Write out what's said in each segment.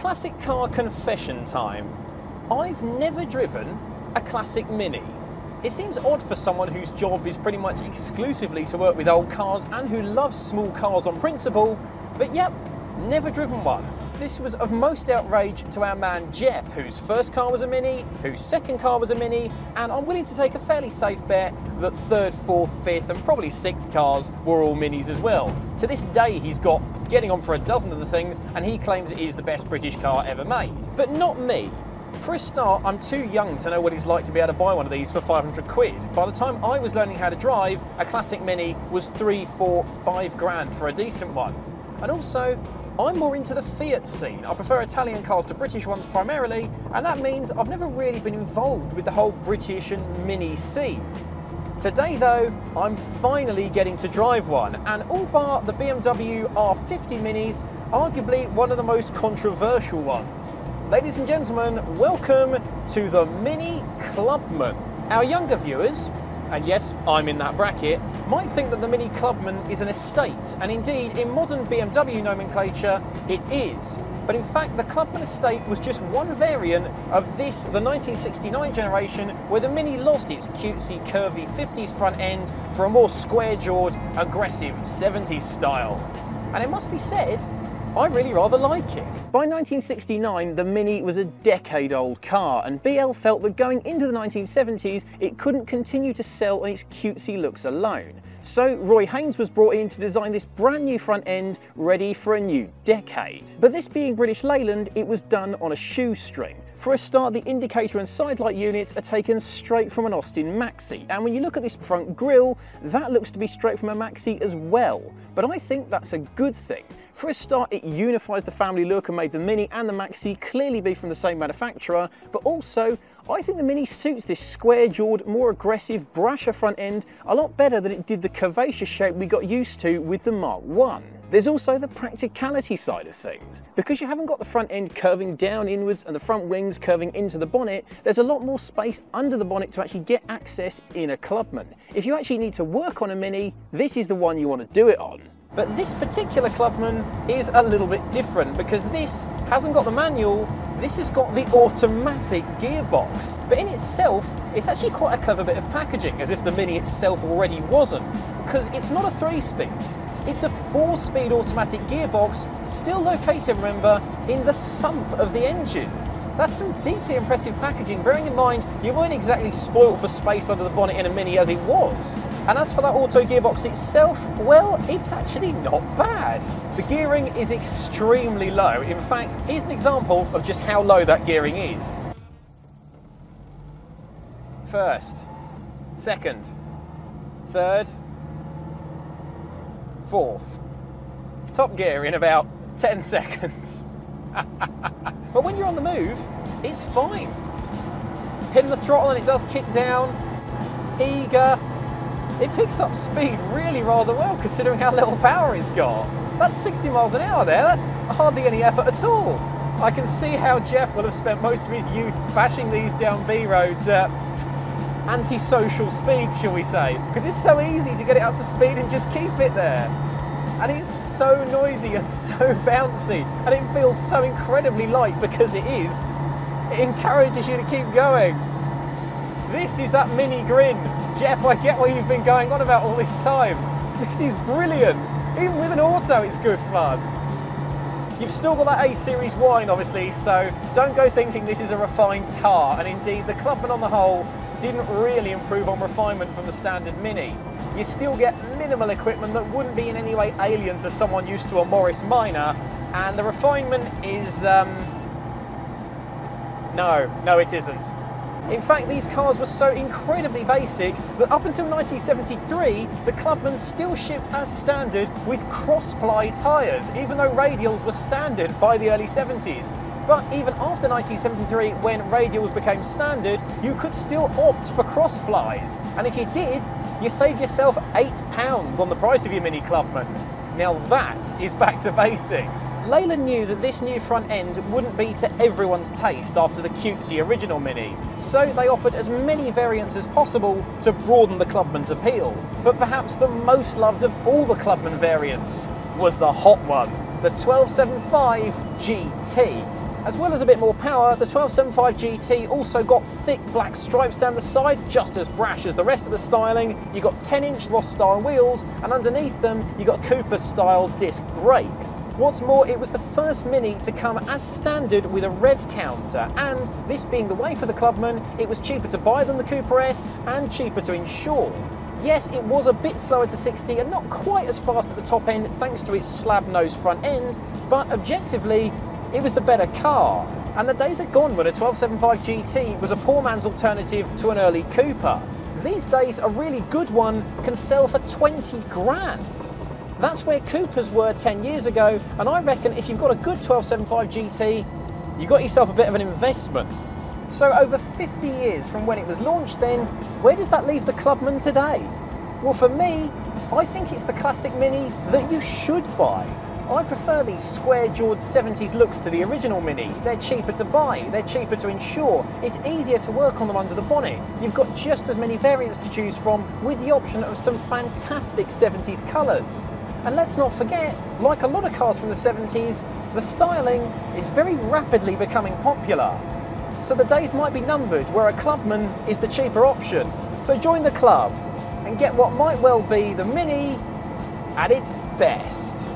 Classic car confession time. I've never driven a classic Mini. It seems odd for someone whose job is pretty much exclusively to work with old cars and who loves small cars on principle, but yep, never driven one. This was of most outrage to our man Jeff, whose first car was a Mini, whose second car was a Mini, and I'm willing to take a fairly safe bet that third, fourth, fifth, and probably sixth cars were all Minis as well. To this day, he's got getting on for a dozen of the things, and he claims it is the best British car ever made. But not me. For a start, I'm too young to know what it's like to be able to buy one of these for 500 quid. By the time I was learning how to drive, a classic Mini was three, four, five grand for a decent one. And also, I'm more into the Fiat scene. I prefer Italian cars to British ones primarily, and that means I've never really been involved with the whole British and Mini scene. Today though, I'm finally getting to drive one, and all bar the BMW R50 Minis, arguably one of the most controversial ones. Ladies and gentlemen, welcome to the Mini Clubman. Our younger viewers and yes, I'm in that bracket, might think that the Mini Clubman is an estate, and indeed, in modern BMW nomenclature, it is. But in fact, the Clubman estate was just one variant of this, the 1969 generation, where the Mini lost its cutesy, curvy 50s front end for a more square-jawed, aggressive 70s style. And it must be said, I really rather like it. By 1969, the Mini was a decade old car, and BL felt that going into the 1970s, it couldn't continue to sell on its cutesy looks alone. So Roy Haynes was brought in to design this brand new front end ready for a new decade. But this being British Leyland, it was done on a shoestring. For a start, the indicator and side light units are taken straight from an Austin Maxi. And when you look at this front grille, that looks to be straight from a Maxi as well. But I think that's a good thing. For a start, it unifies the family look and made the Mini and the Maxi clearly be from the same manufacturer, but also I think the Mini suits this square-jawed, more aggressive, brasher front end a lot better than it did the curvaceous shape we got used to with the Mark 1. There's also the practicality side of things. Because you haven't got the front end curving down inwards and the front wings curving into the bonnet, there's a lot more space under the bonnet to actually get access in a Clubman. If you actually need to work on a Mini, this is the one you want to do it on. But this particular Clubman is a little bit different because this hasn't got the manual, this has got the automatic gearbox. But in itself, it's actually quite a clever bit of packaging, as if the Mini itself already wasn't, because it's not a three-speed. It's a four-speed automatic gearbox, still located, remember, in the sump of the engine. That's some deeply impressive packaging, bearing in mind you weren't exactly spoilt for space under the bonnet in a Mini as it was. And as for that auto gearbox itself, well, it's actually not bad. The gearing is extremely low. In fact, here's an example of just how low that gearing is. First, second, third, fourth. Top gear in about 10 seconds. But when you're on the move, it's fine. Hitting the throttle and it does kick down, it's eager. It picks up speed really rather well considering how little power it's got. That's 60 miles an hour there, that's hardly any effort at all. I can see how Jeff will have spent most of his youth bashing these down B roads at antisocial speeds, shall we say. Because it's so easy to get it up to speed and just keep it there. And it's so noisy and so bouncy, and it feels so incredibly light because it is. It encourages you to keep going. This is that mini grin. Jeff, I get what you've been going on about all this time. This is brilliant. Even with an auto, it's good fun. You've still got that A-Series whine, obviously, so don't go thinking this is a refined car. And indeed, the Clubman on the whole didn't really improve on refinement from the standard Mini. You still get minimal equipment that wouldn't be in any way alien to someone used to a Morris Minor, and the refinement is, um, no, no it isn't. In fact, these cars were so incredibly basic that up until 1973, the Clubman still shipped as standard with cross-ply tyres, even though radials were standard by the early 70s. But even after 1973, when radials became standard, you could still opt for cross-plies. And if you did, you save yourself £8 on the price of your Mini Clubman. Now that is back to basics. Leyland knew that this new front end wouldn't be to everyone's taste after the cutesy original Mini, so they offered as many variants as possible to broaden the Clubman's appeal. But perhaps the most loved of all the Clubman variants was the hot one, the 1275 GT. As well as a bit more power, the 1275 GT also got thick black stripes down the side, just as brash as the rest of the styling. You got 10 inch Rostyle wheels, and underneath them, you got Cooper style disc brakes. What's more, it was the first Mini to come as standard with a rev counter, and this being the way for the Clubman, it was cheaper to buy than the Cooper S and cheaper to insure. Yes, it was a bit slower to 60 and not quite as fast at the top end thanks to its slab nose front end, but objectively, it was the better car. And the days are gone when a 1275 GT was a poor man's alternative to an early Cooper. These days, a really good one can sell for 20 grand. That's where Coopers were 10 years ago, and I reckon if you've got a good 1275 GT, you've got yourself a bit of an investment. So over 50 years from when it was launched then, where does that leave the Clubman today? Well for me, I think it's the classic Mini that you should buy. I prefer these square-jawed 70s looks to the original Mini. They're cheaper to buy, they're cheaper to insure, it's easier to work on them under the bonnet. You've got just as many variants to choose from with the option of some fantastic 70s colours. And let's not forget, like a lot of cars from the 70s, the styling is very rapidly becoming popular. So the days might be numbered where a clubman is the cheaper option. So join the club and get what might well be the Mini at its best.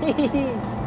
Hehehe